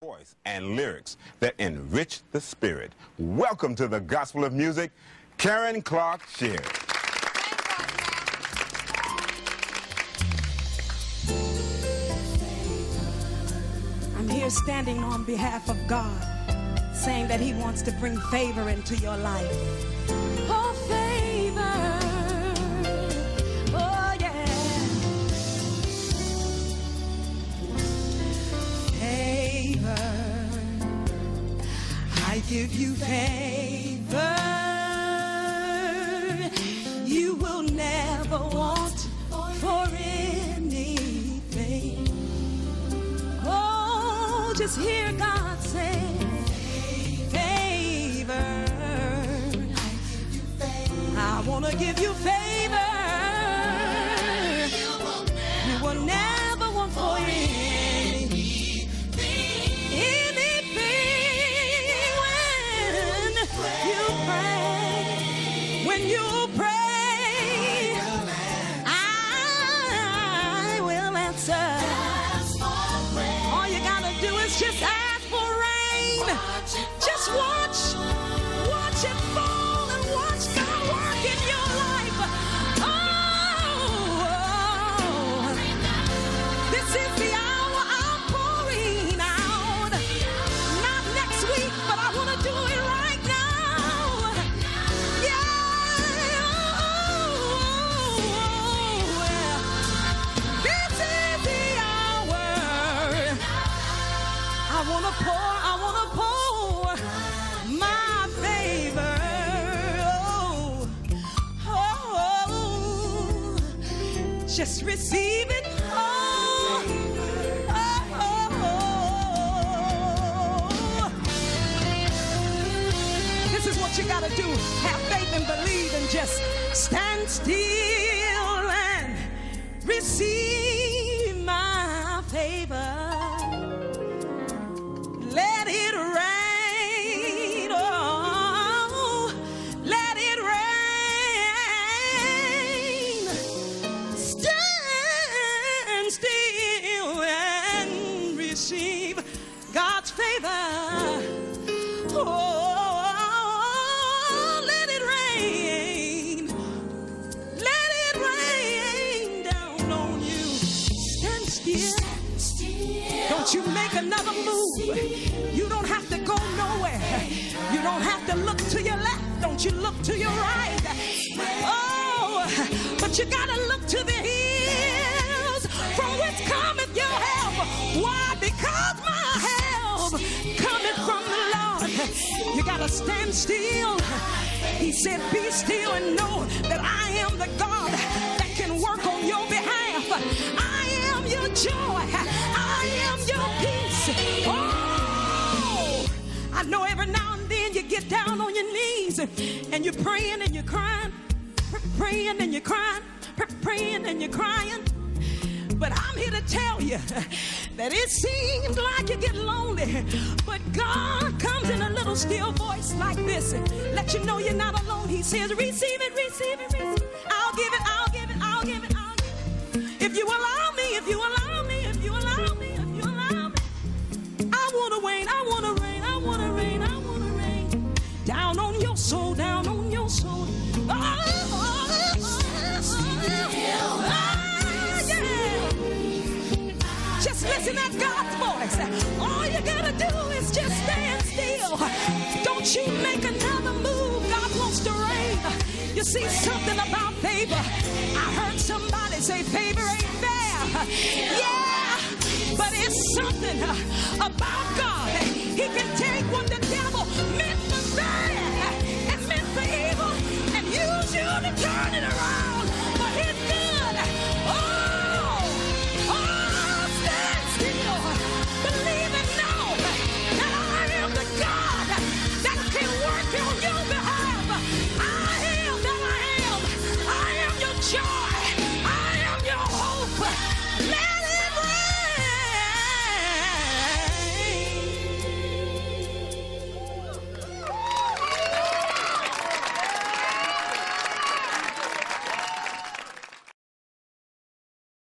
voice and lyrics that enrich the spirit. Welcome to the Gospel of Music, Karen Clark Sheard. I'm here standing on behalf of God, saying that He wants to bring favor into your life. Give you favor. You will never want for anything. Oh, just hear God say, favor. I want to give you favor. Just watch, watch it fall just receive it. Oh, oh, oh. This is what you gotta do. Have faith and believe and just stand still favor. Oh, let it rain. Let it rain down on you. Stand still. Don't you make another move. You don't have to go nowhere. You don't have to look to your left. Don't you look to your right. Oh, but you gotta look to the hills You gotta stand still. He said, Be still and know that I am the God that can work on your behalf. I am your joy. I am your peace. Oh, I know every now and then you get down on your knees and you're praying and you're crying, praying and you're crying, praying and you're crying. But I'm here to tell you that it seems like you get lonely, but God comes in still voice like this let you know you're not alone. He says, Receive it, receive it, receive it. I'll give it, I'll give it, I'll give it, I'll give it. If you allow Don't make another move. God wants to reign. You see something about favor. I heard somebody say favor ain't fair. Yeah, but it's something about God. He can take